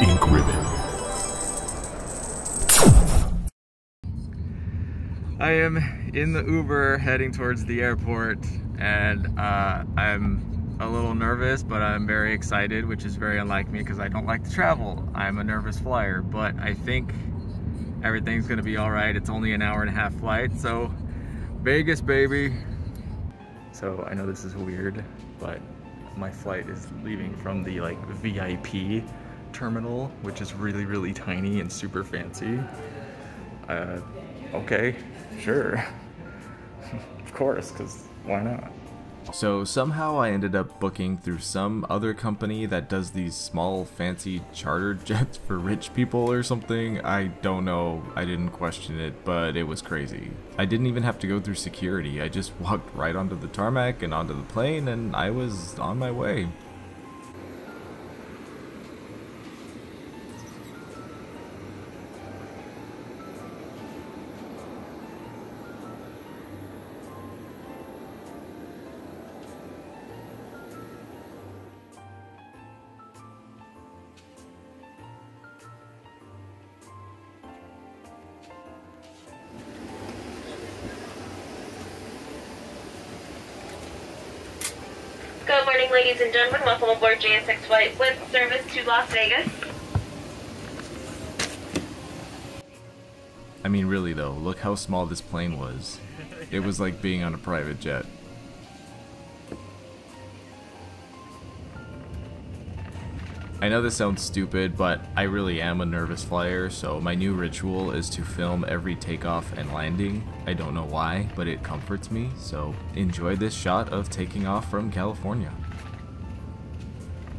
Ink Ribbon. I am in the Uber heading towards the airport and uh, I'm a little nervous but I'm very excited which is very unlike me because I don't like to travel. I'm a nervous flyer but I think everything's gonna be all right. It's only an hour and a half flight so Vegas baby. So I know this is weird but my flight is leaving from the like VIP terminal which is really really tiny and super fancy. Uh, okay, sure. of course, because why not? So somehow I ended up booking through some other company that does these small fancy charter jets for rich people or something. I don't know. I didn't question it, but it was crazy. I didn't even have to go through security. I just walked right onto the tarmac and onto the plane and I was on my way. Morning, ladies and gentlemen. Welcome aboard JSX flight with service to Las Vegas. I mean, really though, look how small this plane was. It was like being on a private jet. I know this sounds stupid, but I really am a nervous flyer, so my new ritual is to film every takeoff and landing. I don't know why, but it comforts me, so enjoy this shot of taking off from California.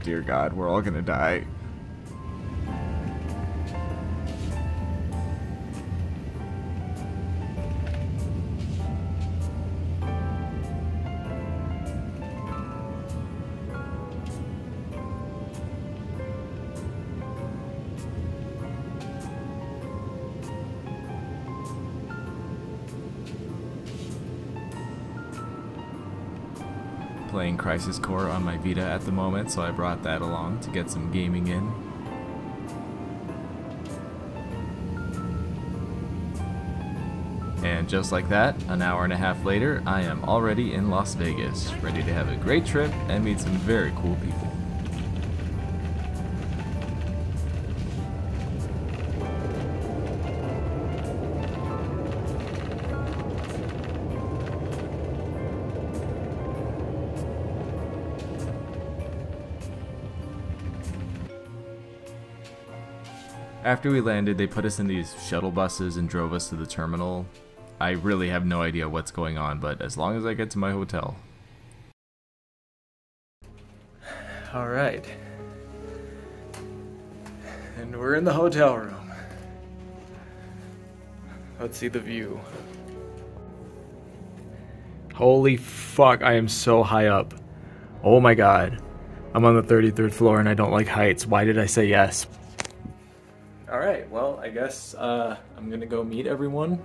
Dear God, we're all gonna die. Playing Crisis Core on my Vita at the moment, so I brought that along to get some gaming in. And just like that, an hour and a half later, I am already in Las Vegas, ready to have a great trip and meet some very cool people. After we landed, they put us in these shuttle buses and drove us to the terminal. I really have no idea what's going on, but as long as I get to my hotel. All right. And we're in the hotel room. Let's see the view. Holy fuck, I am so high up. Oh my god. I'm on the 33rd floor and I don't like heights. Why did I say yes? All right, well, I guess uh, I'm gonna go meet everyone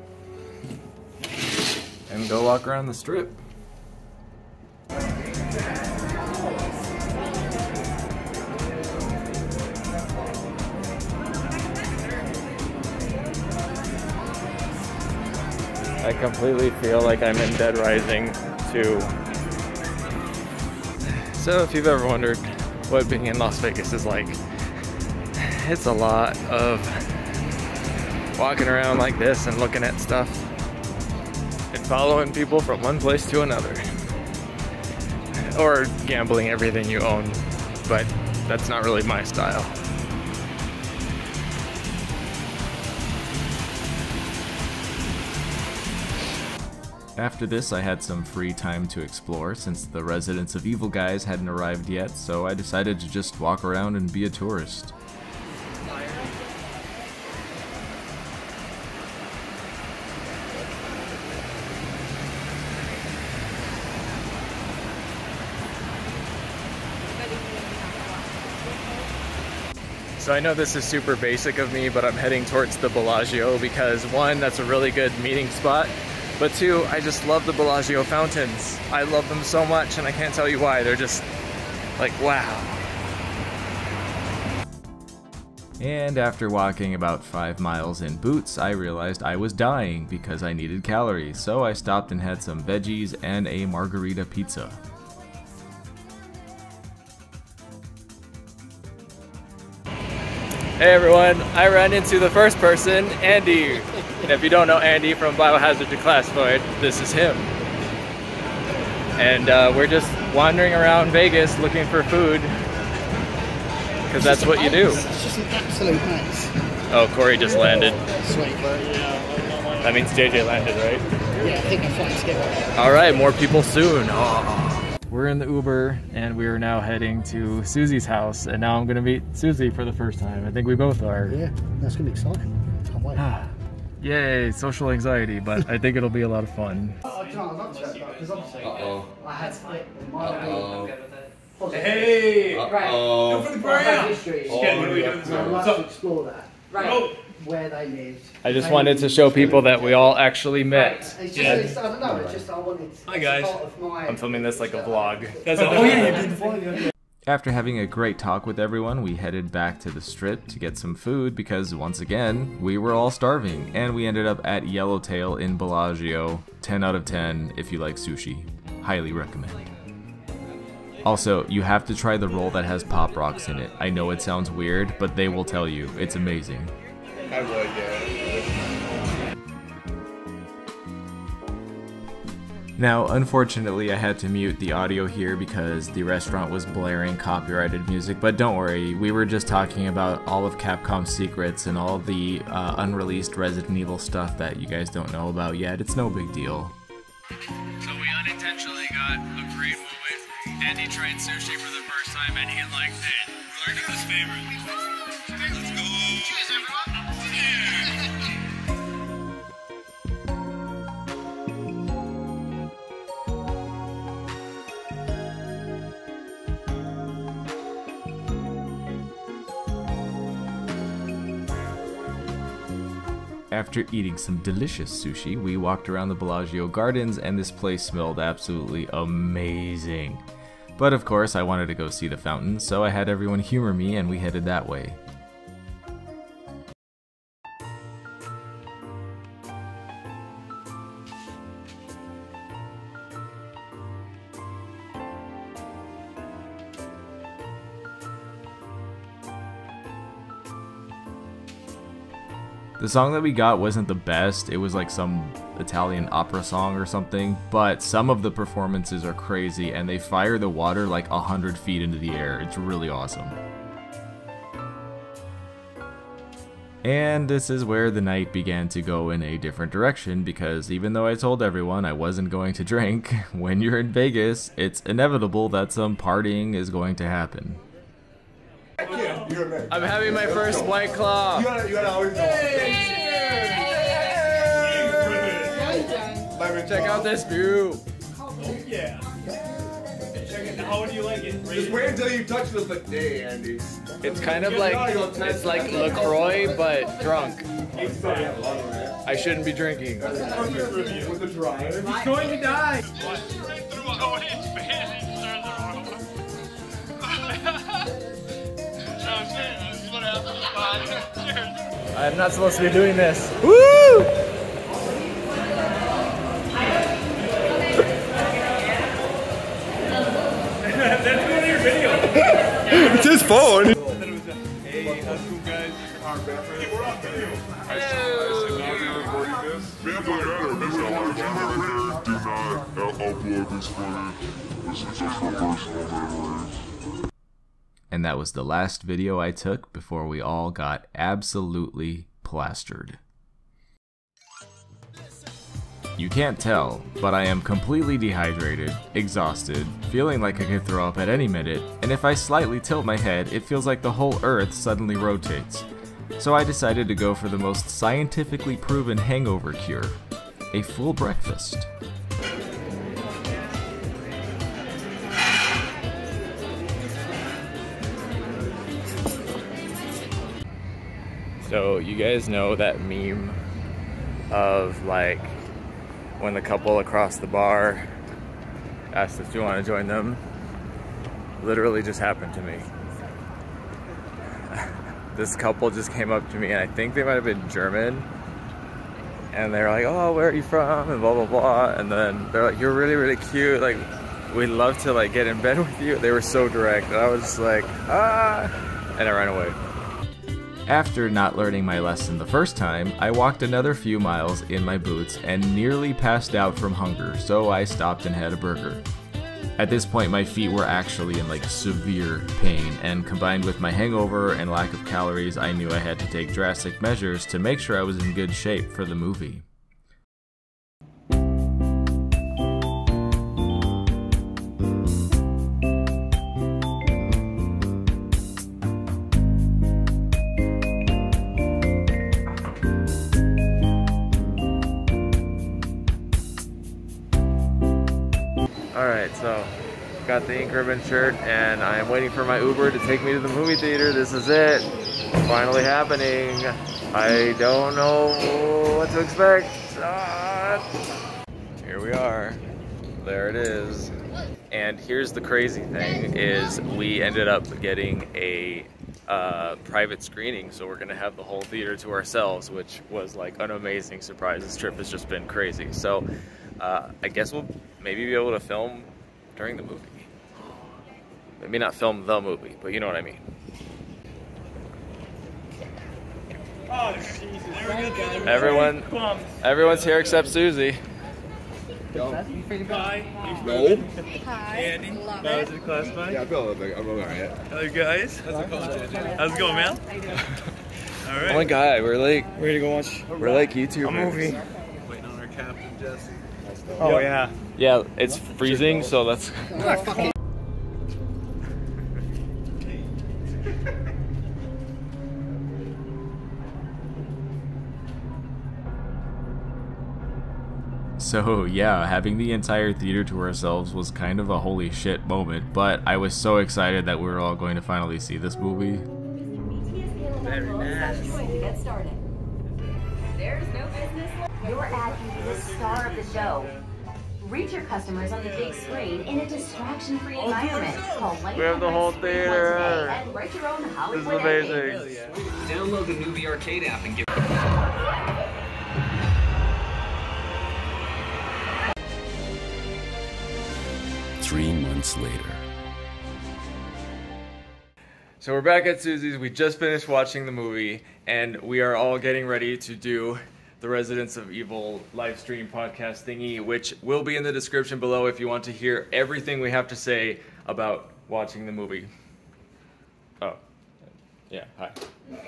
and go walk around the strip. I completely feel like I'm in Dead Rising 2. So if you've ever wondered what being in Las Vegas is like, it's a lot of walking around like this and looking at stuff and following people from one place to another. Or gambling everything you own, but that's not really my style. After this, I had some free time to explore since the residents of Evil Guys hadn't arrived yet, so I decided to just walk around and be a tourist. So I know this is super basic of me, but I'm heading towards the Bellagio because one, that's a really good meeting spot, but two, I just love the Bellagio fountains. I love them so much and I can't tell you why. They're just like, wow. And after walking about 5 miles in boots, I realized I was dying because I needed calories, so I stopped and had some veggies and a margarita pizza. Hey everyone, I ran into the first person, Andy. And if you don't know Andy from Biohazard Declassified, this is him. And uh, we're just wandering around Vegas looking for food. Because that's what you do. It's just an absolute mess. Oh, Corey just landed. Sweet. That means JJ landed, right? Yeah, I think I'm flying together. All right, more people soon. Oh. We're in the Uber and we are now heading to Suzi's house. And now I'm going to meet Suzi for the first time. I think we both are. Yeah, that's going to be exciting. Can't wait. Ah, yay, social anxiety, but I think it'll be a lot of fun. Hey! Oh, For the ground! history. Yeah, what are we doing this So I'd time? like So- to explore that. Right. Where they lived. I just wanted to show people that we all actually met. It's just, Yeah. it's, I don't know, it's just I wanted. Hi, guys. Part of my, I'm filming this like a vlog. That's oh yeah, you did vlog. After having a great talk with everyone, we headed back to the strip to get some food because, once again, we were all starving, and we ended up at Yellowtail in Bellagio. 10 out of 10 if you like sushi. Highly recommend. Also, you have to try the roll that has Pop Rocks in it. I know it sounds weird, but they will tell you. It's amazing. I would, yeah. Now, unfortunately, I had to mute the audio here because the restaurant was blaring copyrighted music, but don't worry, we were just talking about all of Capcom's secrets and all the uh, unreleased Resident Evil stuff that you guys don't know about yet. It's no big deal. So we unintentionally got a great moment. Andy tried sushi for the first time and he liked it. Learning his favorite. Let's go. Cheers, everyone. After eating some delicious sushi, we walked around the Bellagio Gardens and this place smelled absolutely amazing. But of course, I wanted to go see the fountain, so I had everyone humor me and we headed that way. The song that we got wasn't the best. It was like some Italian opera song or something, but some of the performances are crazy and they fire the water like a hundred feet into the air. It's really awesome. And this is where the night began to go in a different direction because even though I told everyone I wasn't going to drink, when you're in Vegas, it's inevitable that some partying is going to happen. I'm having my first White Claw. Check out this view. Oh, Yeah. Check it. How do you like it? Just wait until you touch this like, hey, Andy. It's kind of like it's like LaCroix but drunk. I shouldn't be drinking. With the dryer. He's going to die. I'm not supposed to be doing this. Woo! That's your videos. It's his phone. Hey, how's it going, guys? We're on video. And that was the last video I took before we all got absolutely plastered. You can't tell, but I am completely dehydrated, exhausted, feeling like I could throw up at any minute, and if I slightly tilt my head, it feels like the whole earth suddenly rotates. So I decided to go for the most scientifically proven hangover cure a full breakfast. So you guys know that meme of like when the couple across the bar asked if you want to join them. Literally just happened to me. this couple just came up to me, and I think they might have been German. And they're like, "Oh, where are you from?" and blah blah blah. And then they're like, "You're really really cute. Like, we'd love to like get in bed with you." They were so direct, and I was like, "Ah," and I ran away. After not learning my lesson the first time, I walked another few miles in my boots and nearly passed out from hunger, so I stopped and had a burger. At this point, my feet were actually in like severe pain, and combined with my hangover and lack of calories, I knew I had to take drastic measures to make sure I was in good shape for the movie. Got the ink ribbon shirt, and I am waiting for my Uber to take me to the movie theater. This is it, finally happening. I don't know what to expect. Ah. Here we are. There it is. And here's the crazy thing: is we ended up getting a uh, private screening, so we're gonna have the whole theater to ourselves, which was like an amazing surprise. This trip has just been crazy. So uh, I guess we'll maybe be able to film during the movie. Maybe not film the movie, but you know what I mean. Oh, Jesus. There we go. Everyone, everyone's here except Suzi. Hi. No. Hi. Andy. Love That it. your class, buddy. Yeah, I feel like I'm alright. Hello, guys. How's it going, How's it going, man? All right. Oh my god, we're like Ready to go watch we're like YouTubers. Waiting on our captain, Jesse. Oh yeah. Yeah, it's freezing, so that's. So, yeah, having the entire theater to ourselves was kind of a holy shit moment, but I was so excited that we were all going to finally see this movie. Very nice. There's no business. Your ad can the star of the show. Reach your customers on the big screen in a distraction-free oh, environment. Call We have the whole theater. and write your own This is Hollywood amazing. Download the Noovie Arcade app and give Three months later. So we're back at Suzi's. We just finished watching the movie, and we are all getting ready to do the Residents of Evil live stream podcast thingy, which will be in the description below if you want to hear everything we have to say about watching the movie. Oh, yeah. Hi.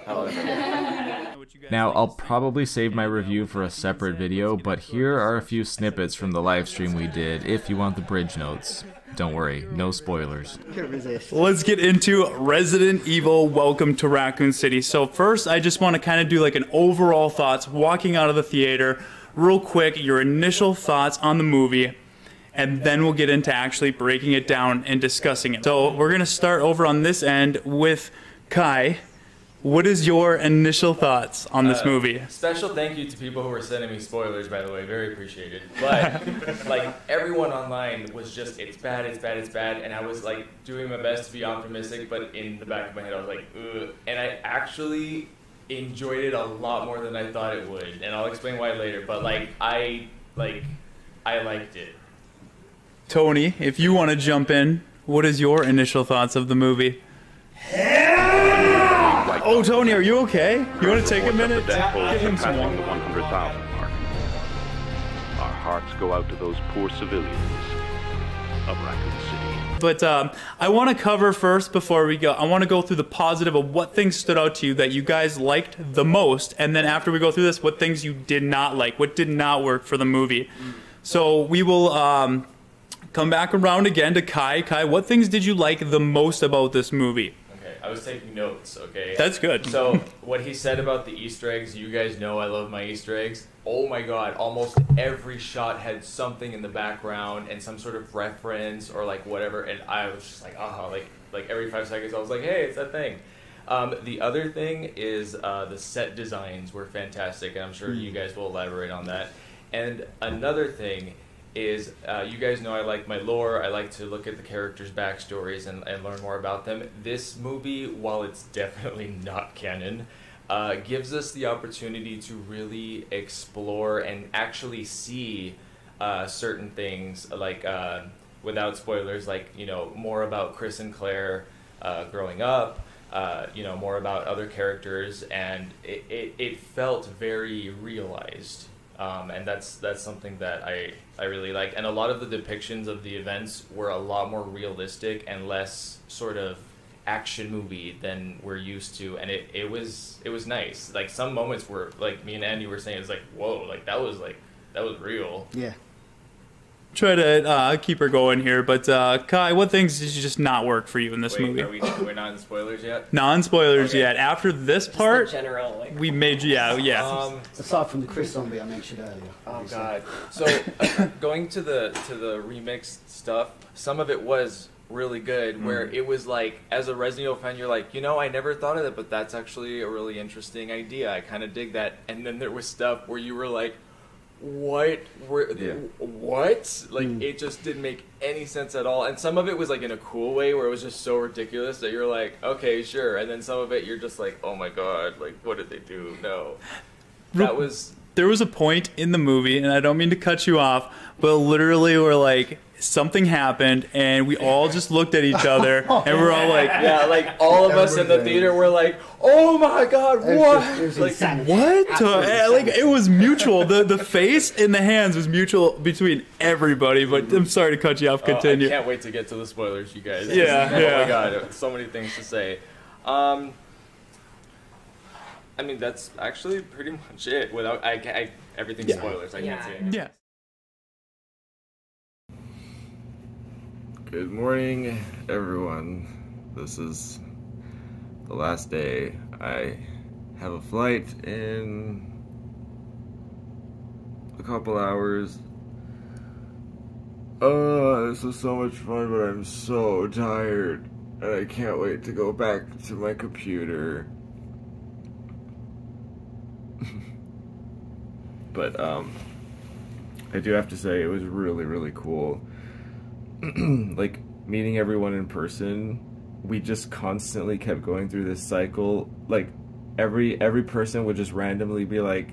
Now, I'll probably save my review for a separate video, but here are a few snippets from the live stream we did if you want the bridge notes. Don't worry, no spoilers. Let's get into Resident Evil Welcome to Raccoon City. So, first, I just want to kind of do like an overall thoughts walking out of the theater, real quick, your initial thoughts on the movie, and then we'll get into actually breaking it down and discussing it. So, we're going to start over on this end with Kai. What is your initial thoughts on this Uh, movie? Special thank you to people who were sending me spoilers, by the way. Very appreciated. But like everyone online was just, it's bad, it's bad, it's bad, and I was like doing my best to be optimistic, but in the back of my head, I was like, ugh. And I actually enjoyed it a lot more than I thought it would, and I'll explain why later. But like I like I liked it. Tony, if you want to jump in, what is your initial thoughts of the movie? Oh, Tony, are you okay? You want to take a minute? Give him some water. the 100,000 mark. Our hearts go out to those poor civilians of Raccoon City. But um, I want to cover first before we go. I want to go through the positive of what things stood out to you that you guys liked the most, and then after we go through this, what things you did not like, what did not work for the movie. So we will um, come back around again to Kai. Kai, what things did you like the most about this movie? Okay, I was taking notes. Okay. That's good. So what he said about the Easter eggs, you guys know I love my Easter eggs. Oh my God! Almost every shot had something in the background and some sort of reference or like whatever, and I was just like, ah, like like every five seconds I was like, hey, it's that thing. Um, the other thing is uh, the set designs were fantastic, and I'm sure you guys will elaborate on that. And another thing is uh, you guys know I like my lore. I like to look at the characters' backstories and, and learn more about them. This movie, while it's definitely not canon, uh, gives us the opportunity to really explore and actually see uh, certain things, like uh, without spoilers, like you know more about Chris and Claire uh, growing up. Uh, you know more about other characters, and it, it, it felt very realized um, and that's that's something that I I really like. And a lot of the depictions of the events were a lot more realistic and less sort of action movie than we're used to. And it, it was it was nice. Like some moments were like me and Andy were saying, it's like whoa, like that was like that was real. Yeah try to uh, keep her going here. But uh, Kai, what things did just not work for you in this Wait, movie? Are we, we're not in spoilers yet. Non spoilers okay. yet. After this just part, general, like, we made yeah yeah. Um, Aside from the Chris zombie I mentioned earlier. Oh god. So uh, going to the to the remixed stuff, some of it was really good. Mm. Where it was like, as a Resident Evil fan, you're like, you know, I never thought of it, but that's actually a really interesting idea. I kind of dig that. And then there was stuff where you were like what were yeah. what? Like mm. it just didn't make any sense at all. And some of it was like in a cool way where it was just so ridiculous that you're like okay sure. And then some of it you're just like oh my god like what did they do? No. That was there was a point in the movie and i don't mean to cut you off but literally we're like something happened and we all just looked at each other and we're all like yeah like all of us in the theater were like oh my god what? like what? Uh, like it was mutual. The the face and the hands was mutual between everybody but i'm sorry to cut you off. Continue oh, i can't wait to get to the spoilers you guys. Yeah oh yeah. my god so many things to say. Um i mean that's actually pretty much it without i, I everything's yeah. spoilers. I yeah. can't say anything. yeah Good morning, everyone. This is the last day. I have a flight in a couple hours. Oh, this was so much fun, but I'm so tired. And I can't wait to go back to my computer. but, um, I do have to say, it was really, really cool like meeting everyone in person, we just constantly kept going through this cycle. Like every every person would just randomly be like,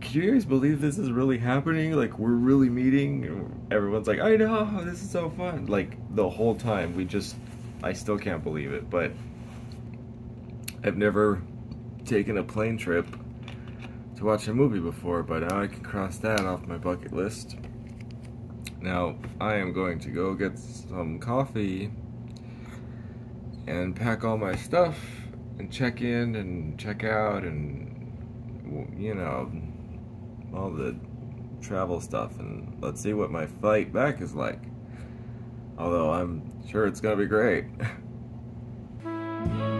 "Can you guys believe this is really happening? Like we're really meeting." Everyone's like, "I know, this is so fun." Like the whole time, we just I still can't believe it, but I've never taken a plane trip to watch a movie before, but now I can cross that off my bucket list. Now, I am going to go get some coffee and pack all my stuff and check in and check out and, you know, all the travel stuff and let's see what my flight back is like. Although I'm sure it's going to be great.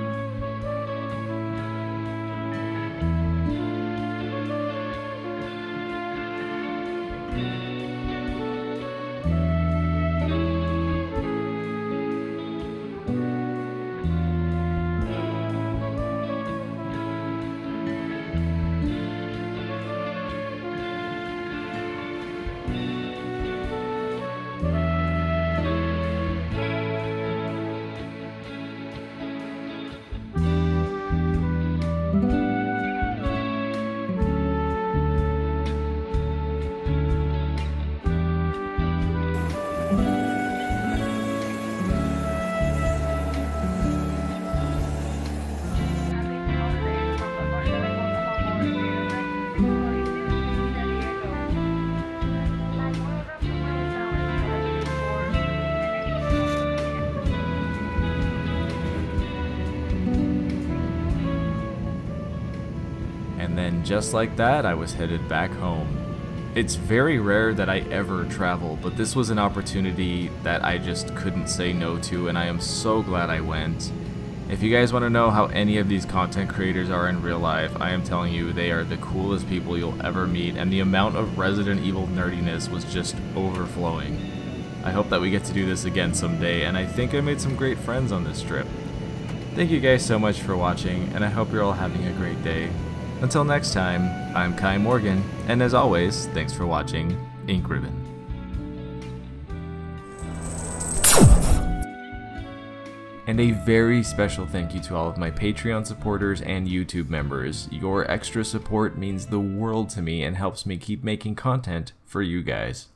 just like that, I was headed back home. It's very rare that I ever travel, but this was an opportunity that I just couldn't say no to, and I am so glad I went. If you guys want to know how any of these content creators are in real life, I am telling you they are the coolest people you'll ever meet, and the amount of Resident Evil nerdiness was just overflowing. I hope that we get to do this again someday, and I think I made some great friends on this trip. Thank you guys so much for watching, and I hope you're all having a great day. Until next time, I'm Kai Morgan, and as always, thanks for watching Ink Ribbon. And a very special thank you to all of my Patreon supporters and YouTube members. Your extra support means the world to me and helps me keep making content for you guys.